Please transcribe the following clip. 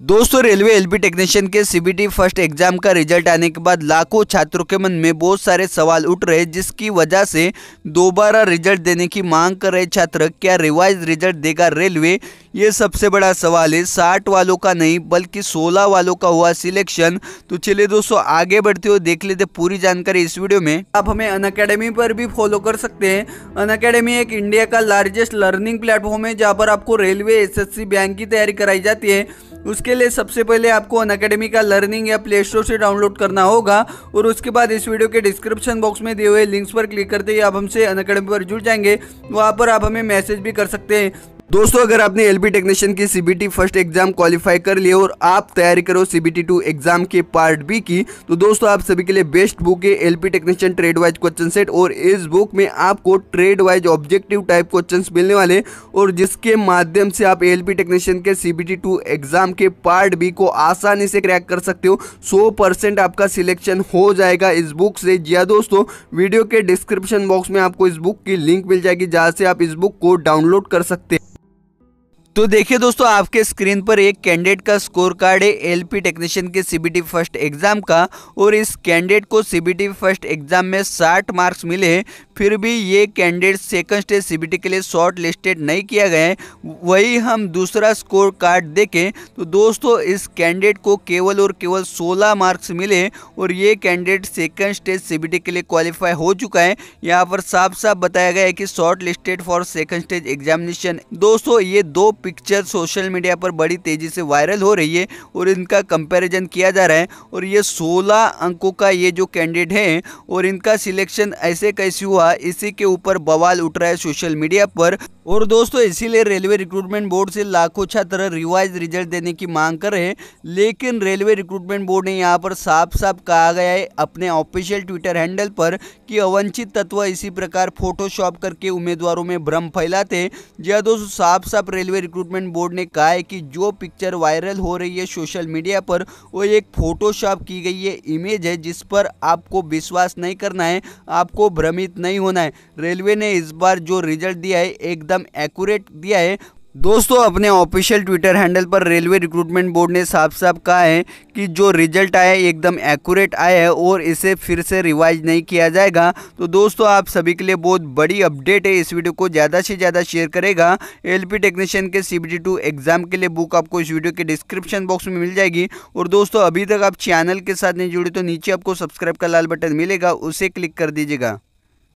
दोस्तों, railway LP technician के CBT first exam का रिज़ल्ट आने के बाद लाखों छात्रों के मन में बहुत सारे सवाल उठ रहे, जिसकी वजह से दोबारा रिज़ल्ट देने की मांग कर रहे छात्र, क्या रिवाइज रिज़ल्ट देगा रेलवे? ये सबसे बड़ा सवाल है। साठ वालों का नहीं, बल्कि सोलह वालों का हुआ सिलेक्शन। तो चलिए दोस्तों, आगे बढ़ते हुए देख लेते पूरी जानकारी इस वीडियो में। आप हमें अन अकेडमी पर भी फॉलो कर सकते हैं। अन अकेडमी एक इंडिया का लार्जेस्ट लर्निंग प्लेटफॉर्म है, जहाँ पर आपको रेलवे एसएससी बैंक की तैयारी कराई जाती है। उसके लिए सबसे पहले आपको अन अकेडमी का लर्निंग या प्ले स्टोर से डाउनलोड करना होगा और उसके बाद इस वीडियो के डिस्क्रिप्शन बॉक्स में दिए हुए लिंक्स पर क्लिक करते ही आप हमसे अन अकेडमी पर जुड़ जाएँगे। वहाँ पर आप हमें मैसेज भी कर सकते हैं। दोस्तों, अगर आपने एलबी टेक्नीशियन की सीबीटी फ़र्स्ट एग्ज़ाम क्वालिफाई कर लिए और आप तैयारी करो सीबीटी टू एग्ज़ाम के पार्ट बी की तो दोस्तों, आप सभी के लिए बेस्ट बुक है LP technician trade wise question set और इस बुक में आपको trade wise objective type question मिलने वाले और जिसके माध्यम से आप एलपी टेक्नीशियन के सीबीटी टू एग्ज़ाम के पार्ट बी को आसानी से क्रैक कर सकते हो। सौ परसेंट आपका सिलेक्शन हो जाएगा इस बुक से। जी हाँ दोस्तों वीडियो के डिस्क्रिप्शन बॉक्स में आपको इस बुक की लिंक मिल जाएगी, जहाँ से आप इस बुक को डाउनलोड कर सकते हैं। तो देखिए दोस्तों, आपके स्क्रीन पर एक कैंडिडेट का स्कोर कार्ड है, एलपी टेक्नीशियन के सीबीटी फ़र्स्ट एग्ज़ाम का, और इस कैंडिडेट को सीबीटी फ़र्स्ट एग्ज़ाम में 60 मार्क्स मिले फिर भी ये कैंडिडेट सेकंड स्टेज सीबीटी के लिए शॉर्ट लिस्टेड नहीं किया गया है। वही हम दूसरा स्कोर कार्ड देखें तो दोस्तों इस कैंडिडेट को केवल और केवल 16 मार्क्स मिले और ये कैंडिडेट सेकंड स्टेज सीबीटी के लिए क्वालिफाई हो चुका है। यहाँ पर साफ़ साफ़ बताया गया है कि short listed for second stage examination दोस्तों, ये दो पिक्चर सोशल मीडिया पर बड़ी तेज़ी से वायरल हो रही है और इनका कंपेरिजन किया जा रहा है और ये 16 अंकों का ये जो कैंडिडेट है और इनका सिलेक्शन ऐसे कैसे हुआ इसी के ऊपर बवाल उठ रहा है सोशल मीडिया पर। और दोस्तों, इसीलिए रेलवे रिक्रूटमेंट बोर्ड से लाखों छात्र रिवाइज रिज़ल्ट देने की मांग कर रहे हैं। लेकिन रेलवे रिक्रूटमेंट बोर्ड ने यहाँ पर साफ़ साफ़ कहा गया है अपने ऑफिशियल ट्विटर हैंडल पर कि अवंचित तत्व इसी प्रकार फोटोशॉप करके उम्मीदवारों में भ्रम फैलाते हैं। जी हाँ दोस्तों साफ़ साफ़ रेलवे रिक्रूटमेंट बोर्ड ने कहा है कि जो पिक्चर वायरल हो रही है सोशल मीडिया पर, वो एक फोटोशॉप की गई है, इमेज है जिस पर आपको विश्वास नहीं करना है, आपको भ्रमित नहीं होना है। रेलवे ने इस बार जो रिज़ल्ट दिया है, एकदम एक्यूरेट दिया है। दोस्तों, अपने ऑफिशियल ट्विटर हैंडल पर रेलवे रिक्रूटमेंट बोर्ड ने साफ़ साफ़ कहा है कि जो रिज़ल्ट आया एकदम एक्यूरेट आया है और इसे फिर से रिवाइज नहीं किया जाएगा। तो दोस्तों, आप सभी के लिए बहुत बड़ी अपडेट है। इस वीडियो को ज़्यादा से ज़्यादा शेयर करेगा। एलपी टेक्नीशियन के सी टू एग्ज़ाम के लिए बुक आपको इस वीडियो के डिस्क्रिप्शन बॉक्स में मिल जाएगी। और दोस्तों, अभी तक आप चैनल के साथ नहीं जुड़े तो नीचे आपको सब्सक्राइब का लाल बटन मिलेगा, उसे क्लिक कर दीजिएगा।